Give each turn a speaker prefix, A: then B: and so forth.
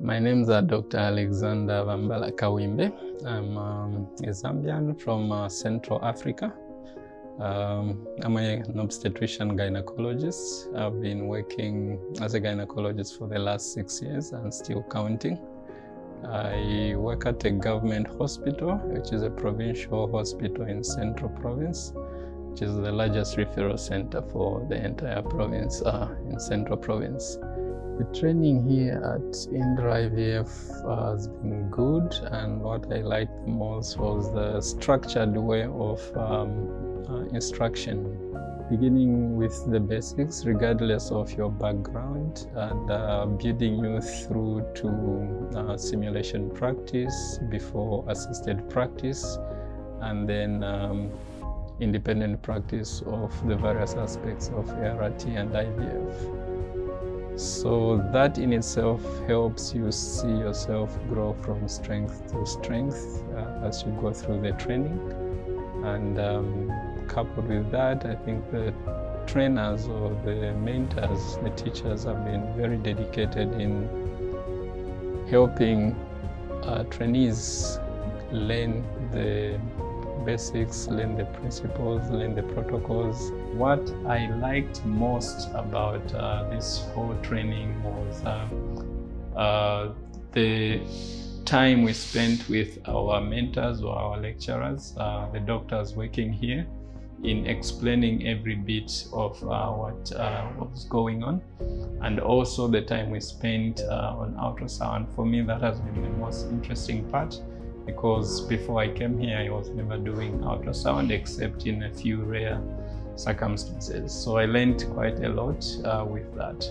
A: My name uh, Dr. Alexander Bambala Kawimbe. I'm um, a Zambian from uh, Central Africa. Um, I'm an obstetrician gynecologist. I've been working as a gynecologist for the last six years and still counting. I work at a government hospital, which is a provincial hospital in Central Province, which is the largest referral center for the entire province uh, in Central Province. The training here at Indira IVF has been good, and what I liked the most was the structured way of um, uh, instruction, beginning with the basics, regardless of your background, and uh, building you through to uh, simulation practice before assisted practice, and then um, independent practice of the various aspects of ART and IVF. So that in itself helps you see yourself grow from strength to strength uh, as you go through the training. And um, coupled with that, I think the trainers or the mentors, the teachers have been very dedicated in helping uh, trainees learn the basics, learn the principles, learn the protocols. What I liked most about uh, this whole training was uh, uh, the time we spent with our mentors or our lecturers, uh, the doctors working here, in explaining every bit of uh, what was going on, and also the time we spent on ultrasound. For me, that has been the most interesting part because before I came here, I was never doing ultrasound except in a few rare circumstances. So I learned quite a lot uh, with that.